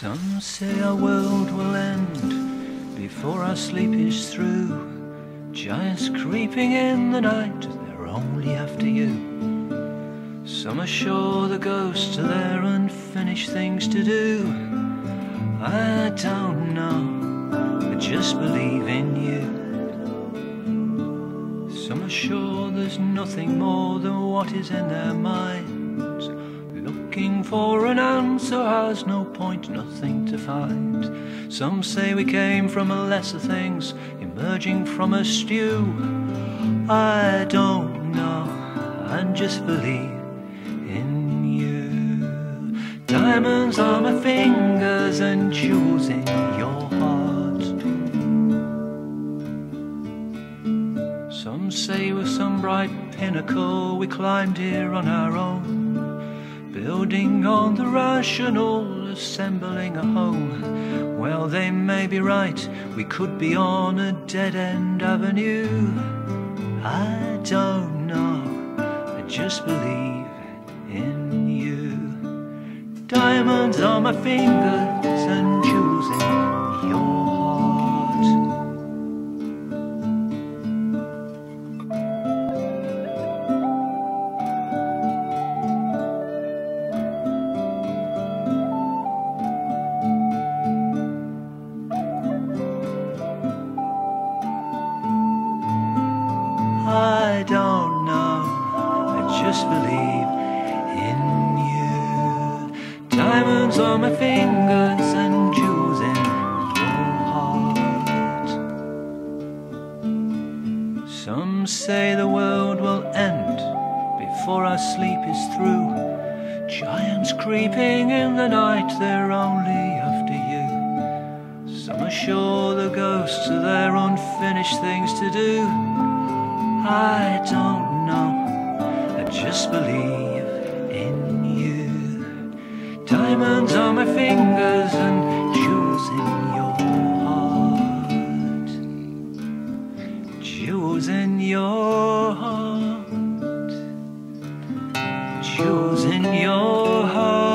Some say our world will end before our sleep is through. Giants creeping in the night, they're only after you. Some are sure the ghosts are there unfinished things to do. I don't know, I just believe in you. Some are sure there's nothing more than what is in their minds. Looking for an answer has no point, nothing to find. Some say we came from a lesser things, emerging from a stew. I don't know, and just believe in you. Diamonds on my fingers and jewels in your heart. Some say with some bright pinnacle we climbed here on our own. Building on the rational, assembling a home. Well, they may be right, we could be on a dead end avenue. I don't know, I just believe in you. Diamonds on my fingers just believe in you. Diamonds on my fingers and jewels in your heart. Some say the world will end before our sleep is through. Giants creeping in the night, they're only after you. Some are sure the ghosts are there, unfinished things to do. I don't know, just believe in you. Diamonds on my fingers and jewels in your heart. Jewels in your heart. Jewels in your heart.